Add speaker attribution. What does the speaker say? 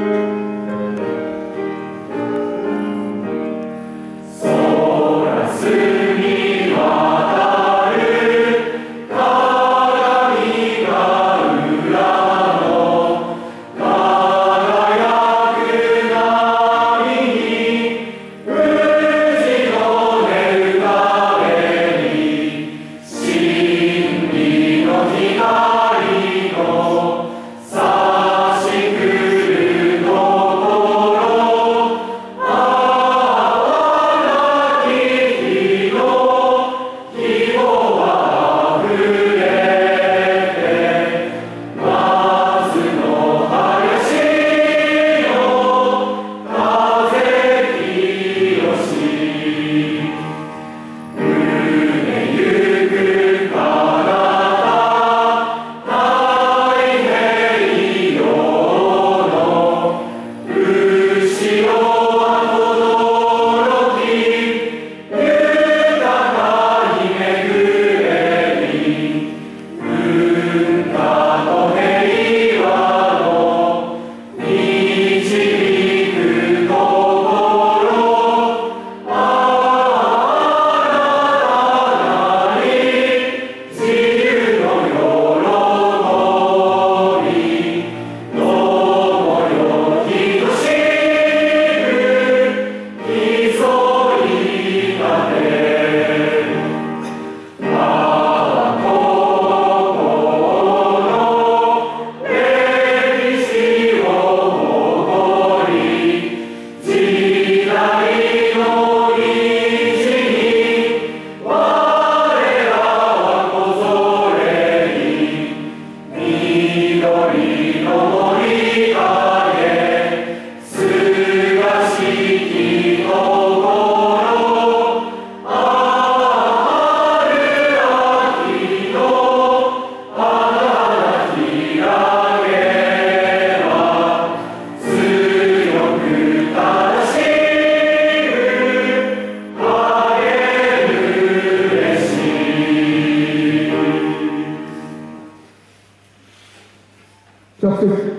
Speaker 1: Thank you. Hallelujah. Entonces,